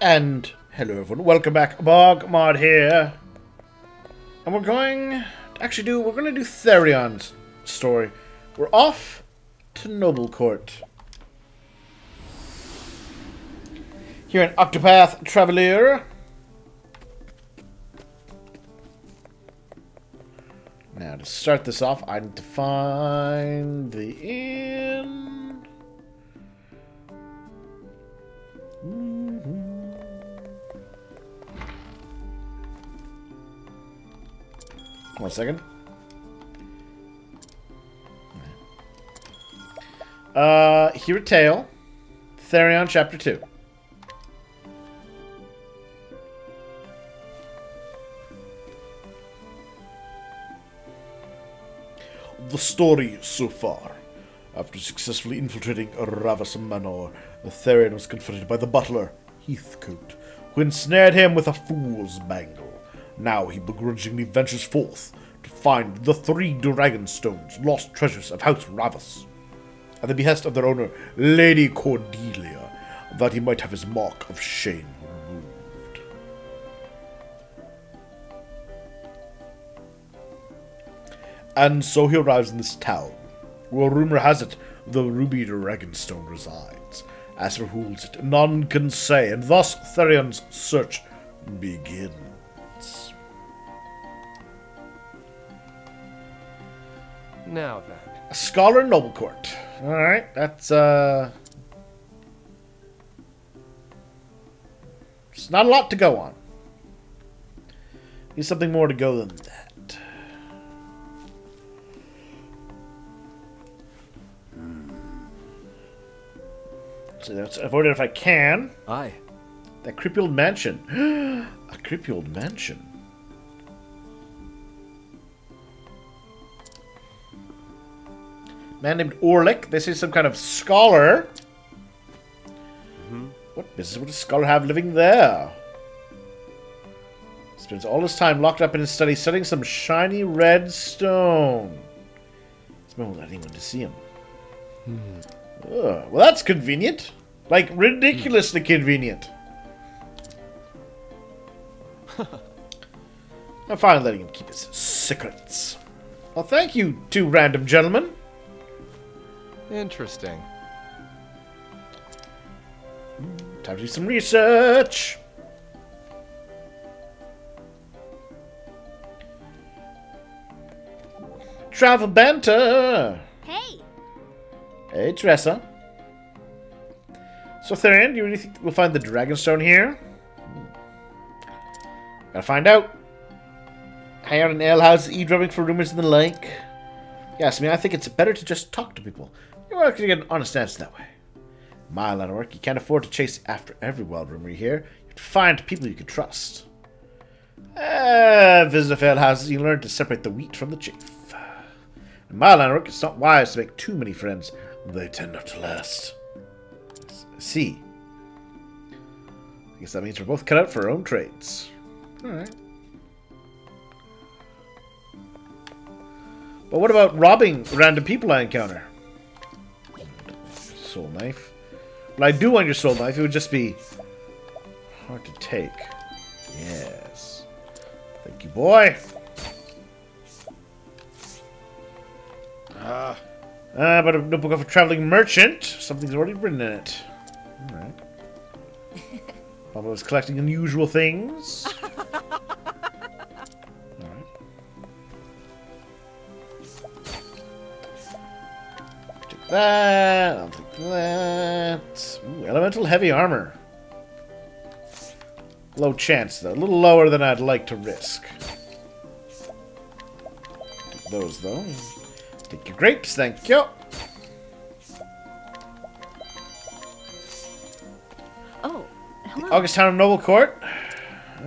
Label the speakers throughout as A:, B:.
A: And hello everyone, welcome back. Bogmod here. And we're going to actually do, we're going to do Therion's story. We're off to Noblecourt. Here in Octopath Traveler. Now to start this off, I need to find the inn. Mm-hmm. One second. Uh, Hear a Tale. Therion Chapter 2. The story so far. After successfully infiltrating Ravus Manor, the Therion was confronted by the butler, Heathcote, who ensnared him with a fool's bangle. Now he begrudgingly ventures forth to find the three Dragon Stones, lost treasures of House Ravus, at the behest of their owner, Lady Cordelia, that he might have his mark of shame removed. And so he arrives in this town, where rumor has it the Ruby Dragonstone resides. As for who holds it, none can say, and thus Therion's search begins.
B: Now then.
A: A scholar in Noblecourt. Alright, that's, uh... It's not a lot to go on. Need something more to go than that. So let's avoid it if I can.
B: Aye.
A: That creepy old mansion. a creepy old mansion. Man named Orlick. This is some kind of scholar. Mm-hmm. What business would a scholar have living there? Spends all his time locked up in his study studying some shiny red stone. Someone won't let anyone to see him. Hmm. Ugh, well, that's convenient. Like, ridiculously convenient. I'm fine letting him keep his secrets. Well, thank you, two random gentlemen.
B: Interesting.
A: Time to do some research. Travel banter.
C: Hey,
A: Hey, Tressa. So, Therion, do you really think we'll find the Dragonstone here? Gotta find out. Hang out in alehouses, eavesdropping for rumors and the like. Yes, I mean, I think it's better to just talk to people. You're not going to get an honest answer that way. My line of work, you can't afford to chase after every wild rumor you hear. You have to find people you can trust. Uh, visit a failed houses, you learn to separate the wheat from the chaff. In my line of work, it's not wise to make too many friends. They tend not to last. See. I guess that means we're both cut out for our own trades. Alright. But what about robbing random people I encounter? Soul knife. But I do want your soul knife. It would just be hard to take. Yes. Thank you, boy. Ah. Uh, but a notebook of a traveling merchant. Something's already written in it. Alright. Pablo is collecting unusual things. Alright. Take that. I'll take that. Ooh, elemental heavy armor. Low chance, though. A little lower than I'd like to risk. Take those, though. Take your grapes, thank you.
C: oh, hello.
A: August Town of Noblecourt.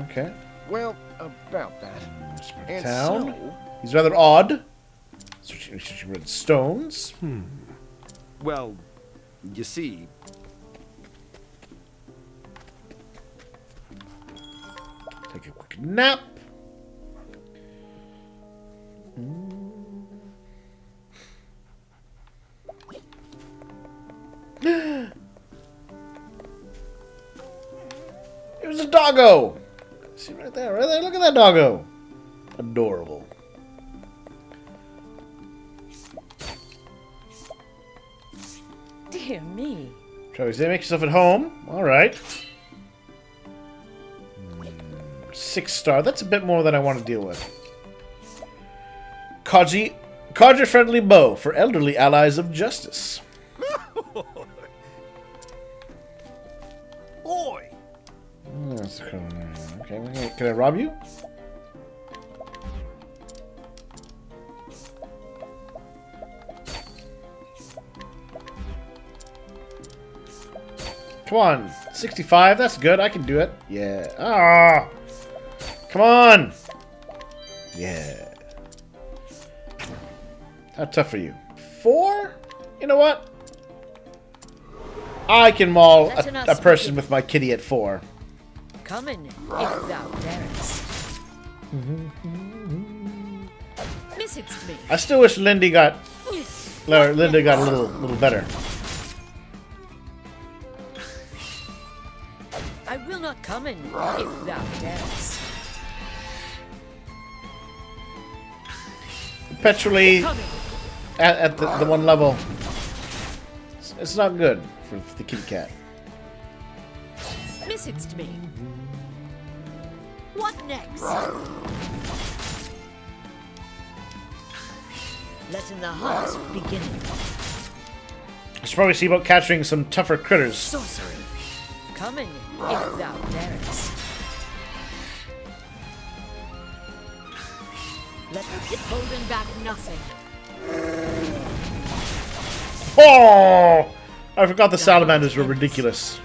A: Okay.
B: Well, about that. And
A: town.
B: so,
A: He's rather odd. Searching, searching red stones. Hmm.
B: Well, you see,
A: Take a quick nap. it was a doggo! See right there, right there. Look at that doggo. Adorable.
C: Dear me.
A: Shall say make yourself at home? Alright. Six star. That's a bit more than I want to deal with. codger, codger friendly bow for elderly allies of justice.
B: Oi!
A: Hmm, that's cool. Okay, okay, can I rob you? Come on, 65, that's good, I can do it. Yeah. Ah! Come on! Yeah. How tough are you? Four? You know what? I can maul a, a person
C: speaking.
A: with my kitty at four.
C: Coming, in, if thou darest. Miss it me.
A: I still wish Lindy got or Linda got a little little better.
C: If thou darest.
A: Perpetually at, at the, the one level. It's, it's not good for the kitty cat.
C: Miss it to me. What next? Letting the hunt begin.
A: I should probably see about capturing some tougher critters.
C: Sorcery. Come in, if thou darest. Let holding back nothing.
A: Oh! I forgot the salamanders were ridiculous.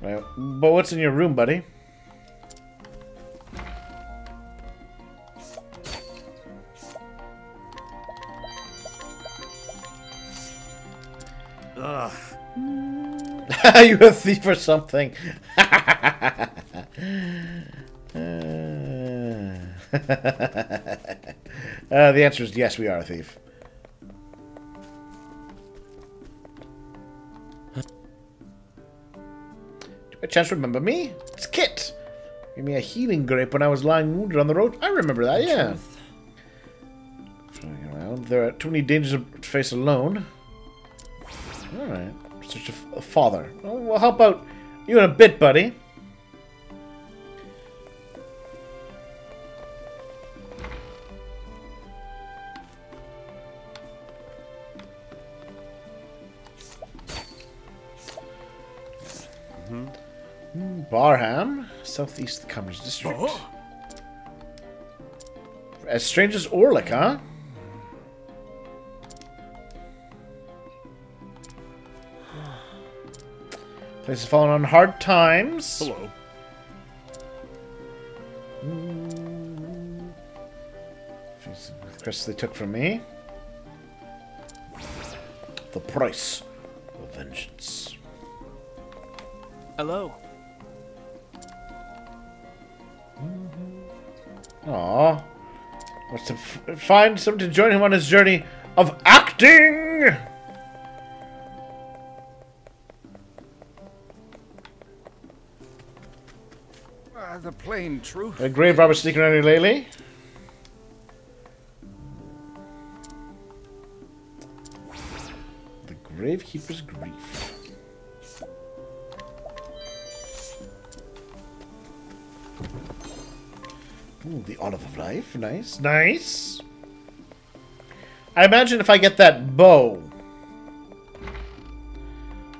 A: Well, but what's in your room, buddy?
B: Ugh.
A: you a thief or something? Uh, the answer is yes, we are a thief. Do a chance to remember me? It's Kit. Gave me a healing grape when I was lying wounded on the road. I remember that, yeah. Flying around. There are too many dangers to face alone. Alright. Such a, father. Well, we'll help you in a bit, buddy. Mm-hmm. Mm, Barham, southeast of the Commerce District. Oh. As strange as Orlick, huh? Place has fallen on hard times.
B: Hello.
A: Chris, they took from me. The price of vengeance.
B: Hello.
A: Aw. Wants to f- find someone to join him on his journey of acting!
B: The plain truth.
A: A grave robber sneaking around here lately? The Gravekeeper's Grief. Ooh, the Olive of Life. Nice. Nice. I imagine if I get that bow,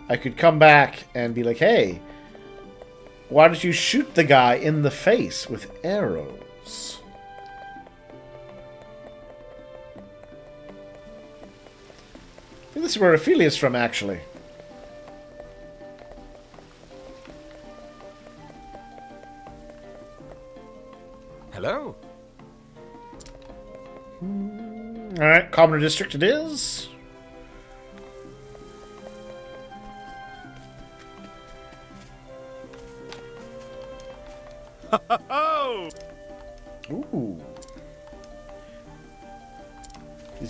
A: I could come back and be like, hey, why did you shoot the guy in the face with arrows? I think this is where Ophelia's from, actually.
B: Hello.
A: Alright, Commoner District it is.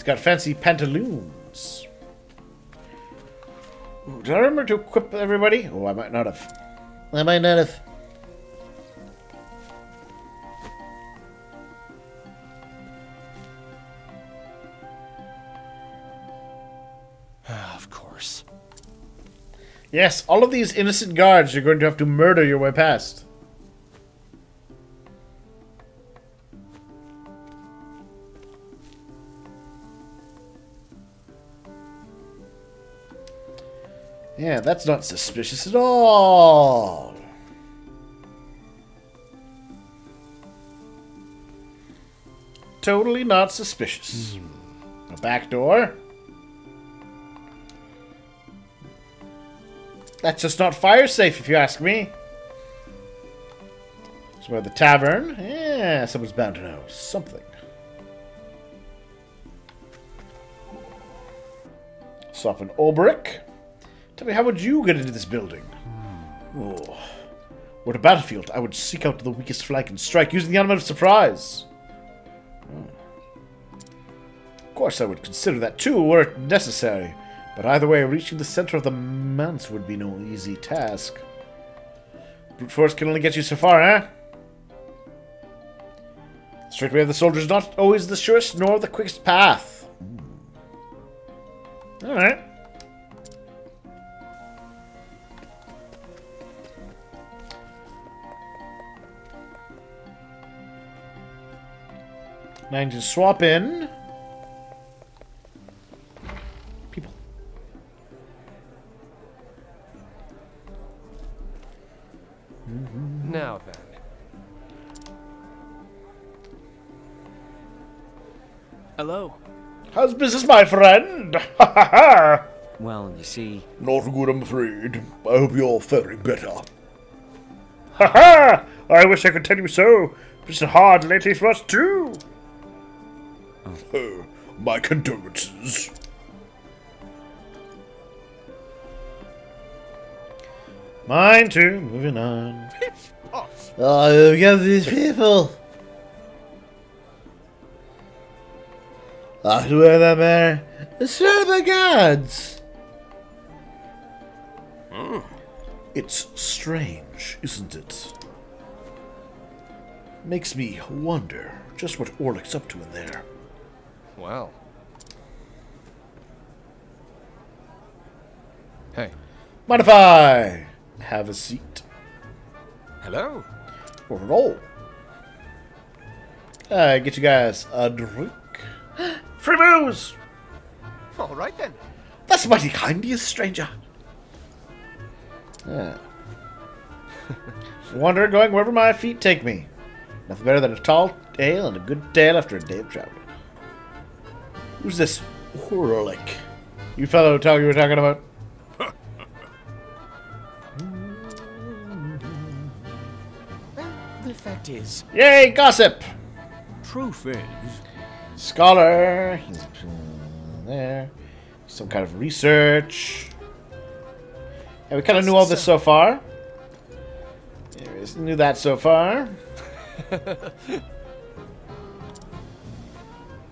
A: Got fancy pantaloons. Ooh, did I remember to equip everybody? Oh, I might not have. I might not have.
D: Ah, of course.
A: Yes, all of these innocent guards you're going to have to murder your way past. Yeah, that's not suspicious at all. Totally not suspicious. Hmm. A back door. That's just not fire safe, if you ask me. So, the tavern. Yeah, someone's bound to know something. Soften Olberic. Tell me, how would you get into this building? Oh. Were a battlefield, I would seek out the weakest flank and strike using the element of surprise. Hmm. Of course, I would consider that too, were it necessary. But either way, reaching the center of the manse would be no easy task. Brute force can only get you so far, eh? Straight way of the soldier is not always the surest nor the quickest path. Hmm. Alright. Now you can swap in. People. Mm-hmm.
D: Now then.
E: Hello.
A: How's business, my friend? Ha ha ha!
E: Well, you see,
A: Not good, I'm afraid. I hope you're faring better. Ha ha! I wish I could tell you so. But it's hard lately for us too. Oh, my condolences. Mine too. Moving on. Oh, look at these people. I swear that man. It's the gods. Hmm. It's strange, isn't it? Makes me wonder just what Orlick's up to in there.
D: Well. Hey.
A: Mind if I have a seat?
B: Hello.
A: Or roll? Uh, get you guys a drink. Free booze!
B: All right then.
A: That's mighty kind of you, stranger. Yeah. Wander going wherever my feet take me. Nothing better than a tall ale and a good tale after a day of traveling. Who's this Orlick? You fellow talk you were talking about?
E: well, the fact is,
A: Yay, gossip!
E: truth is,
A: Scholar. He's there. Some kind of research. Yeah, we kind of knew all this so far. Yeah, we knew that so far.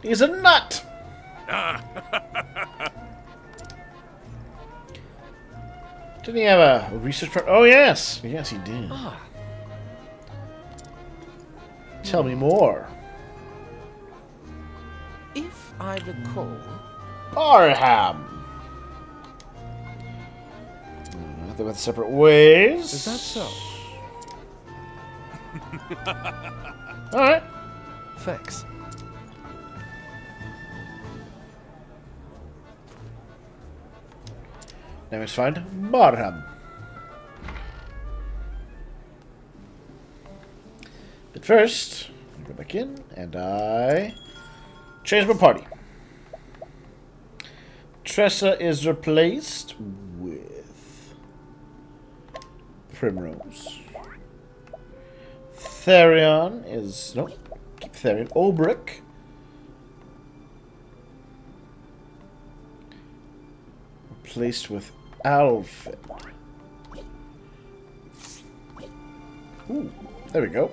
A: He's a nut! Didn't he have a research pro- Oh, yes! Yes, he did. Tell me more.
E: if I recall,
A: Barham! Hmm, They went separate ways.
D: Is that so?
A: Alright.
D: Thanks.
A: Now let's find Barham. But first, I go back in and I change my party. Tressa is replaced with Primrose. Therion is no, keep Therion. Replaced with Alfred. Ooh, there we go.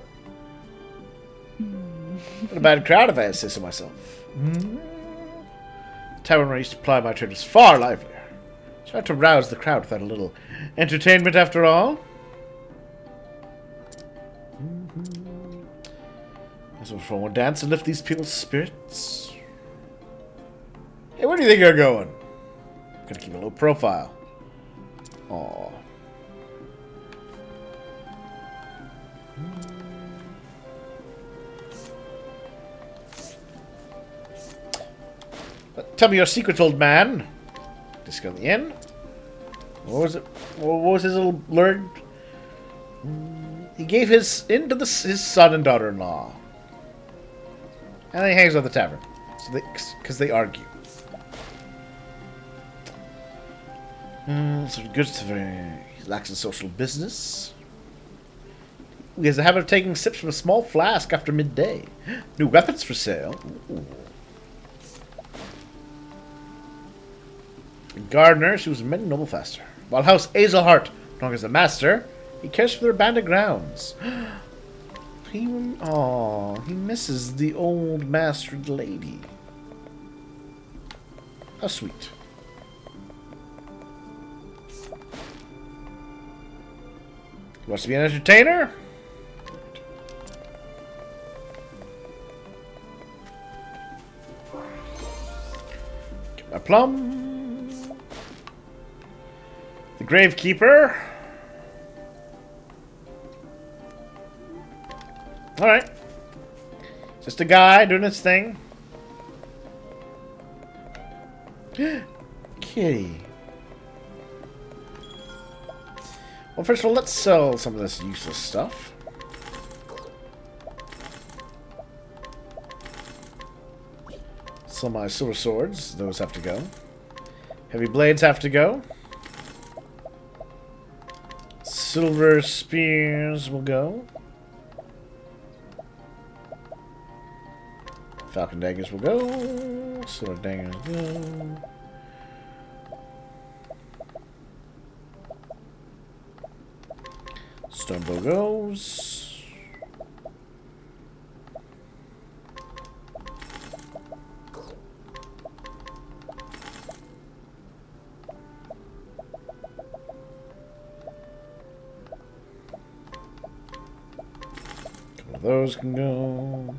A: What a bad crowd if I say so myself. Hmm. Tavern where I used to ply my trade was far livelier. Tried to rouse the crowd without a little entertainment after all. Mm-hmm. Let's for one dance and lift these people's spirits. Hey, where do you think you're going? Gonna keep a low profile. Aw. Tell me your secrets, old man. Disco the inn. What was it? What was his little blurred? He gave his in to the, his son and daughter-in-law. And then he hangs out the tavern. So they, because they argue. Mm, so good very he lacks in social business. He has a habit of taking sips from a small flask after midday. New weapons for sale. Ooh. Gardener, she was a many noble faster. While House Azelhart, known as the master, he cares for their abandoned grounds. he, oh, he misses the old mastered lady. How sweet. Wants to be an entertainer? Get my plum. The Gravekeeper. Alright. Just a guy doing his thing. Kitty. Well, first of all, let's sell some of this useless stuff. Sell my uh, silver swords. Those have to go. Heavy blades have to go. Silver spears will go. Falcon daggers will go. Silver daggers will go. Goes. Those can go.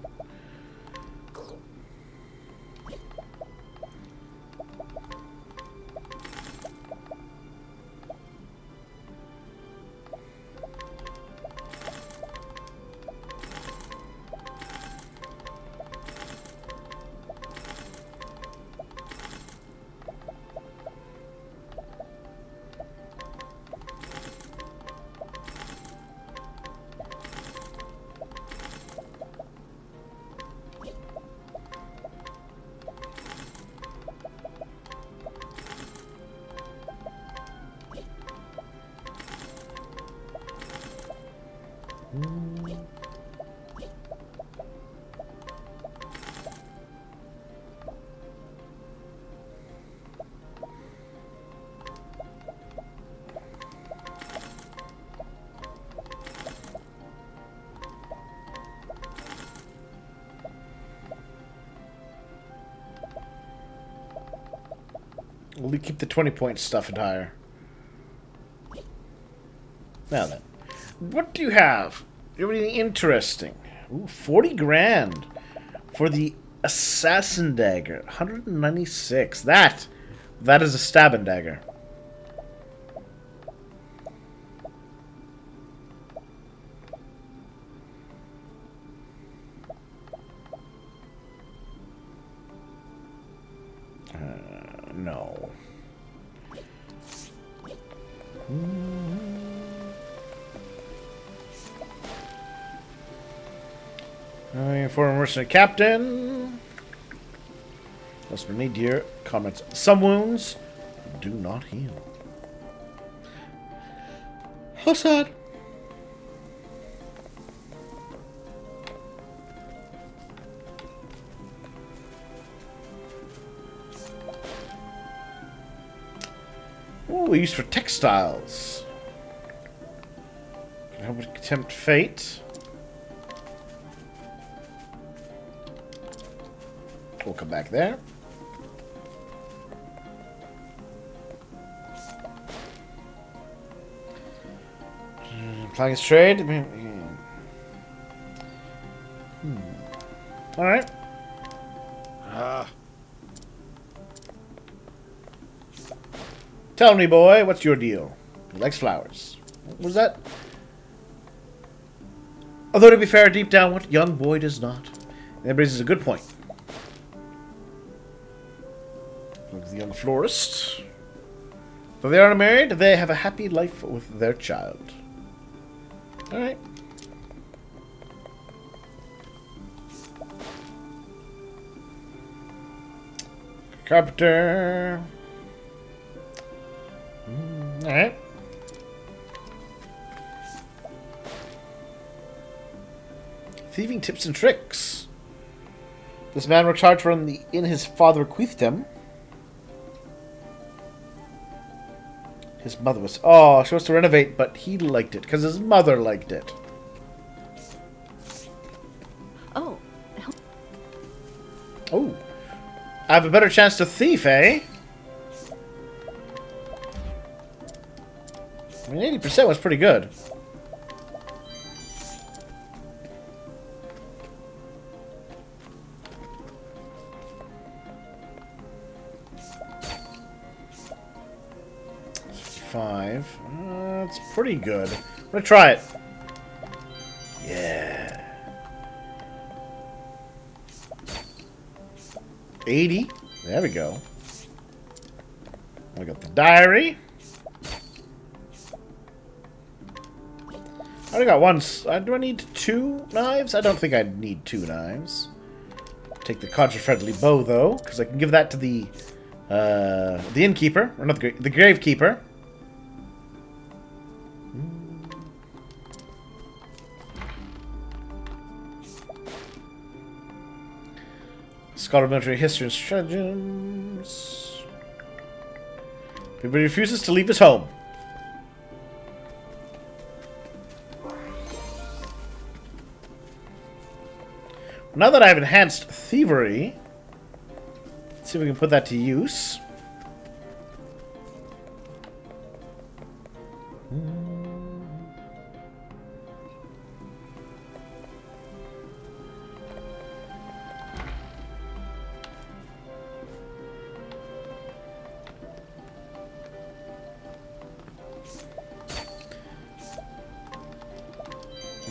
A: We'll keep the 20 point stuff entire. Now then. What do you have? Anything interesting? Ooh, 40 grand for the assassin dagger. 196. That, that is a stabbing dagger. Uh, former mercenary captain. Let's need dear comments. Some wounds do not heal. How sad. Ooh, used for textiles. Can help tempt fate? We'll come back there. Applying his trade. Alright.
B: Ah,
A: Tell me, boy, what's your deal? He likes flowers. What was that? Although, to be fair, deep down, what young boy does not? And that raises a good point. The young florist. Though they aren't married, they have a happy life with their child. Alright. Carpenter. Mm, alright. Thieving tips and tricks. This man worked hard run the inn his father bequeathed him. His mother was. Oh, she wants to renovate, but he liked it because his mother liked it.
C: Oh,
A: Oh. I have a better chance to thief, eh? I mean, 80% was pretty good. Five. Uh, that's pretty good. I'm gonna try it. Yeah. 80. There we go. I got the diary. I only got one. Uh, do I need two knives? I don't think I need two knives. Take the contra-friendly bow though, because I can give that to the uh, the innkeeper, or not the, gra- the gravekeeper. Scholar of military history and stratagems. But he refuses to leave his home. Now that I have enhanced thievery, let's see if we can put that to use.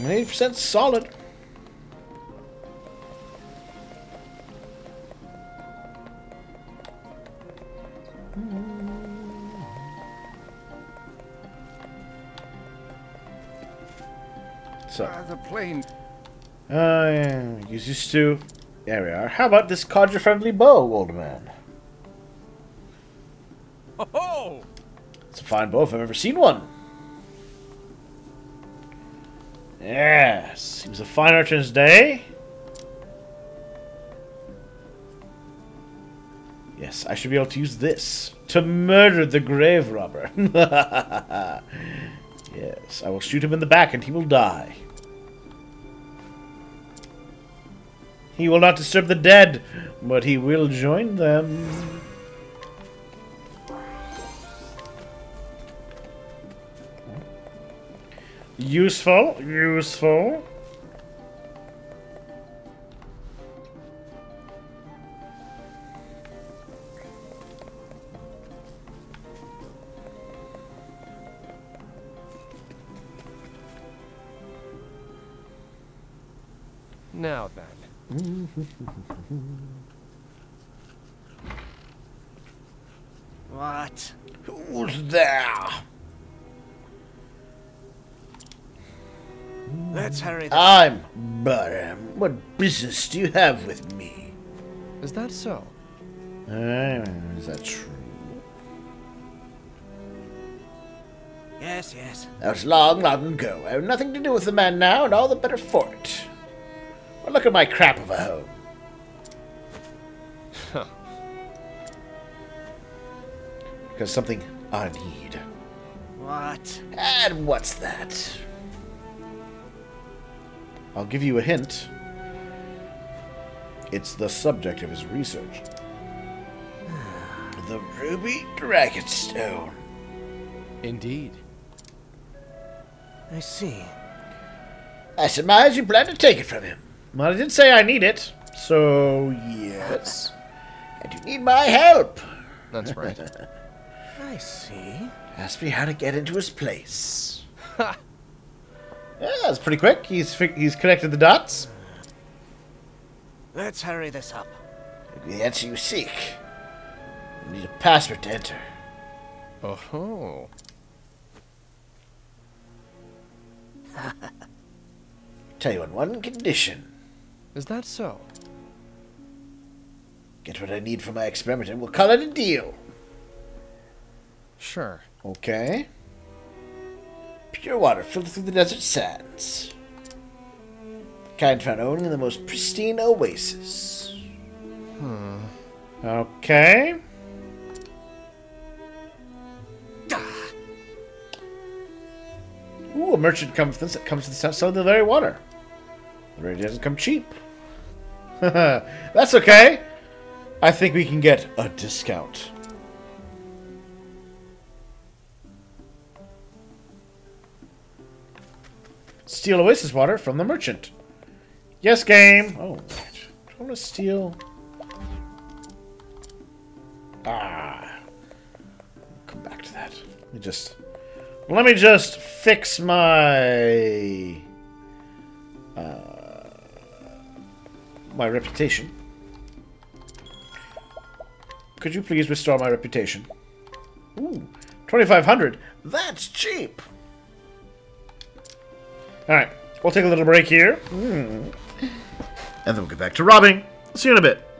A: Eighty percent solid. So,
B: ah, the plane.
A: uh, yeah, use used to. There we are. How about this codger-friendly bow, old man?
B: Oh,
A: It's a fine bow if I've ever seen one. Yes, it was a fine archer's day. Yes, I should be able to use this to murder the grave robber. yes, I will shoot him in the back and he will die. He will not disturb the dead, but he will join them. Useful, useful.
D: Now then.
E: What?
A: Who's there?
E: Let's hurry. this-
A: I'm Barham. What business do you have with me?
D: Is that so?
A: Uh, is that true?
E: yes, yes.
A: That was long, long ago. I have nothing to do with the man now, and all the better for it. Well, look at my crap of a home. because something I need.
E: What?
A: And what's that? I'll give you a hint. It's the subject of his research. The Ruby Dragonstone.
D: Indeed.
E: I see.
A: I surmise you plan to take it from him. Well, I did say I need it, So, yes. And you need my help.
D: That's right.
E: I see.
A: Ask me how to get into his place. yeah, that's pretty quick. He's he's connected the dots.
E: Let's hurry this up.
A: The answer you seek. You need a password to enter.
D: Oh. -ho.
A: Tell you on one condition.
D: Is that so?
A: Get what I need for my experiment and we'll call it a deal.
D: Sure.
A: Okay. Pure water filtered through the desert sands. Kind found only in the most pristine oasis. Hmm. Okay. Ooh, a merchant comes to, comes to the south of the very water. The rate doesn't come cheap. That's okay. I think we can get a discount. Steal oasis water from the merchant. Yes, game. Oh, I want to steal? Ah. Come back to that. Let me just. Let me just fix my. Uh, my reputation. Could you please restore my reputation? Ooh, 2500 That's cheap! Alright, we'll take a little break here. Hmm. And then we'll get back to robbing. See you in a bit.